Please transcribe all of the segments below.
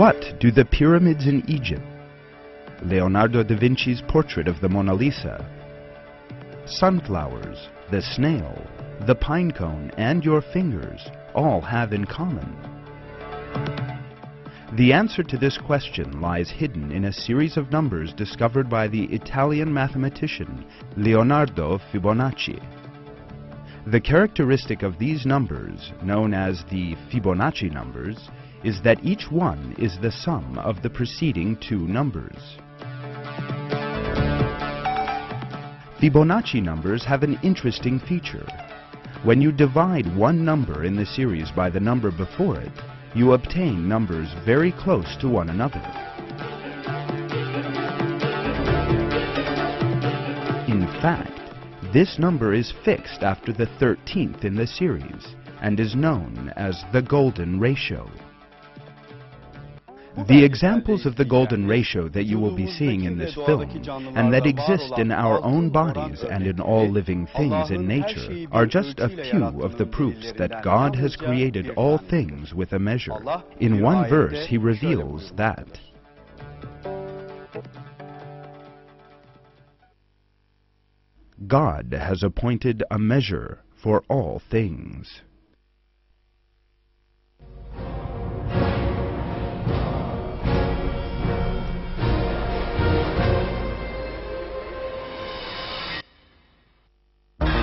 What do the pyramids in Egypt, Leonardo da Vinci's portrait of the Mona Lisa, sunflowers, the snail, the pine cone, and your fingers all have in common? The answer to this question lies hidden in a series of numbers discovered by the Italian mathematician Leonardo Fibonacci. The characteristic of these numbers, known as the Fibonacci numbers, is that each one is the sum of the preceding two numbers. Fibonacci numbers have an interesting feature. When you divide one number in the series by the number before it, you obtain numbers very close to one another. In fact, this number is fixed after the 13th in the series and is known as the golden ratio. The examples of the golden ratio that you will be seeing in this film and that exist in our own bodies and in all living things in nature are just a few of the proofs that God has created all things with a measure. In one verse he reveals that God has appointed a measure for all things.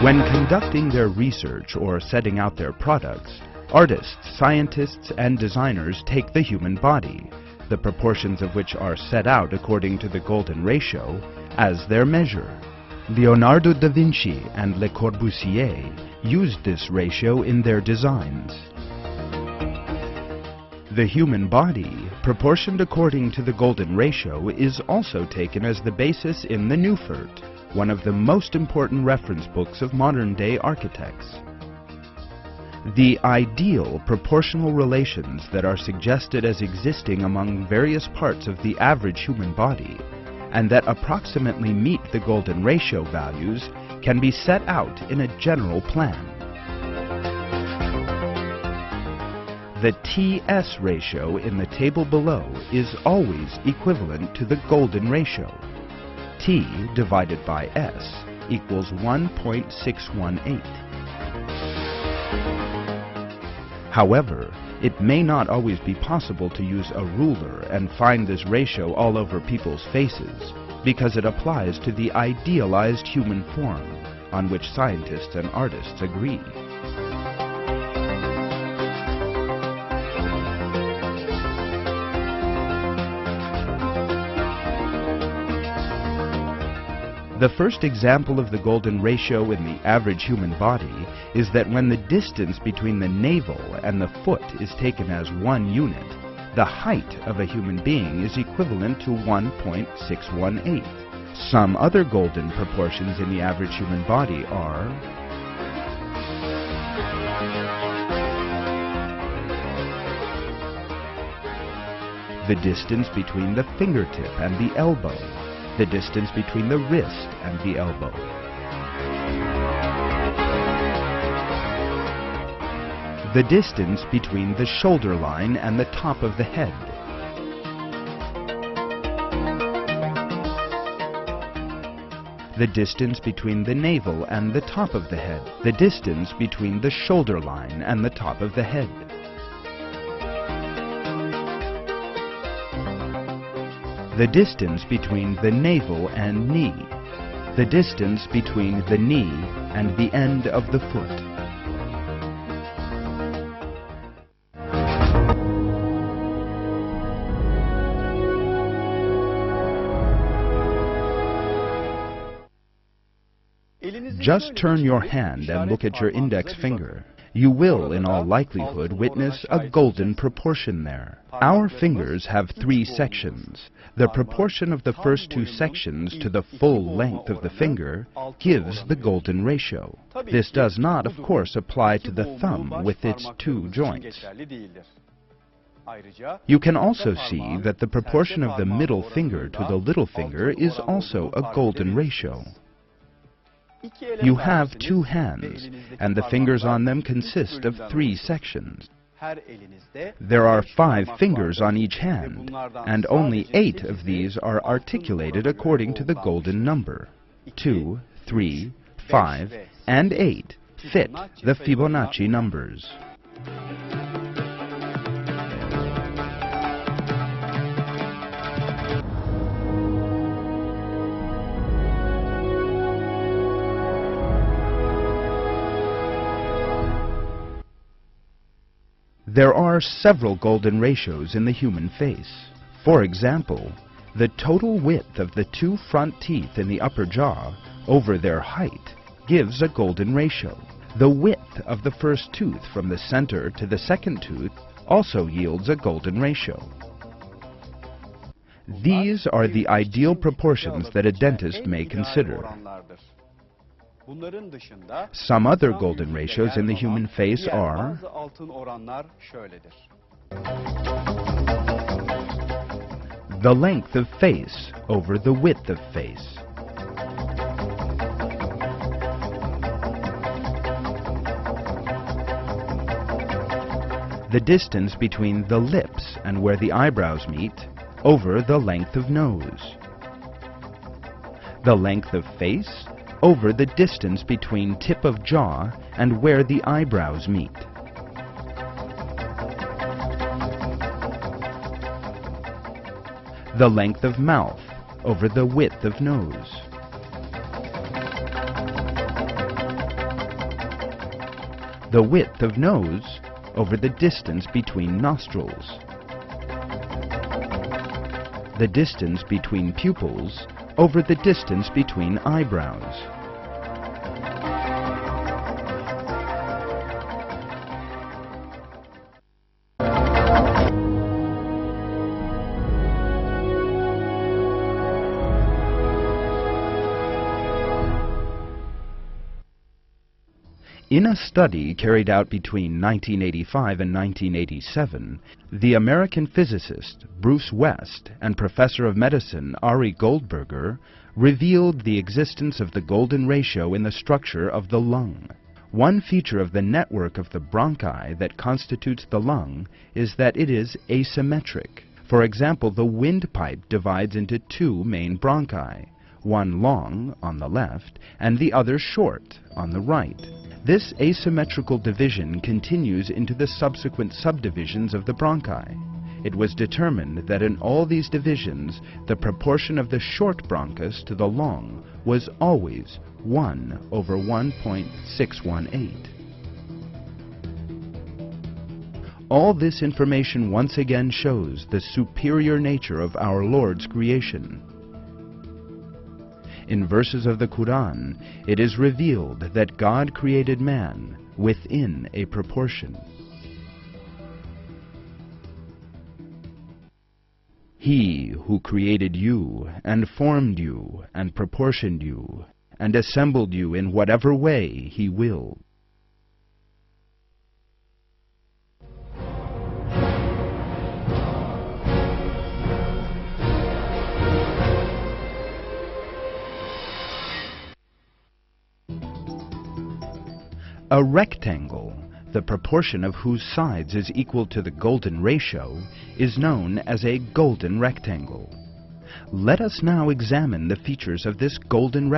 When conducting their research or setting out their products, artists, scientists, and designers take the human body, the proportions of which are set out according to the golden ratio, as their measure. Leonardo da Vinci and Le Corbusier used this ratio in their designs. The human body, proportioned according to the golden ratio, is also taken as the basis in the Neufert, one of the most important reference books of modern-day architects. The ideal proportional relations that are suggested as existing among various parts of the average human body and that approximately meet the golden ratio values can be set out in a general plan. The TS ratio in the table below is always equivalent to the golden ratio. T divided by S equals 1.618. However, it may not always be possible to use a ruler and find this ratio all over people's faces because it applies to the idealized human form on which scientists and artists agree. The first example of the golden ratio in the average human body is that when the distance between the navel and the foot is taken as one unit, the height of a human being is equivalent to 1.618. Some other golden proportions in the average human body are the distance between the fingertip and the elbow, the distance between the wrist and the elbow. The distance between the shoulder line and the top of the head. The distance between the navel and the top of the head. The distance between the shoulder line and the top of the head. The distance between the navel and knee, the distance between the knee and the end of the foot. Just turn your hand and look at your index finger. You will, in all likelihood, witness a golden proportion there. Our fingers have three sections. The proportion of the first two sections to the full length of the finger gives the golden ratio. This does not, of course, apply to the thumb with its two joints. You can also see that the proportion of the middle finger to the little finger is also a golden ratio. You have two hands, and the fingers on them consist of three sections. There are five fingers on each hand, and only eight of these are articulated according to the golden number. Two, three, five, and eight fit the Fibonacci numbers. There are several golden ratios in the human face. For example, the total width of the two front teeth in the upper jaw over their height gives a golden ratio. The width of the first tooth from the center to the second tooth also yields a golden ratio. These are the ideal proportions that a dentist may consider. Some other golden ratios in the human face are bazı altın oranlar şöyledir. the length of face over the width of face. The distance between the lips and where the eyebrows meet over the length of nose. The length of face over the distance between tip of jaw and where the eyebrows meet. the length of mouth over the width of nose. The width of nose over the distance between nostrils. The distance between pupils over the distance between eyebrows. In a study carried out between 1985 and 1987, the American physicist Bruce West and professor of medicine Ari Goldberger revealed the existence of the golden ratio in the structure of the lung. One feature of the network of the bronchi that constitutes the lung is that it is asymmetric. For example, the windpipe divides into two main bronchi, one long on the left and the other short on the right. This asymmetrical division continues into the subsequent subdivisions of the bronchi. It was determined that in all these divisions, the proportion of the short bronchus to the long was always 1 over 1.618. All this information once again shows the superior nature of our Lord's creation. In verses of the Quran, it is revealed that God created man within a proportion. He who created you and formed you and proportioned you and assembled you in whatever way he willed. A rectangle, the proportion of whose sides is equal to the golden ratio, is known as a golden rectangle. Let us now examine the features of this golden rectangle.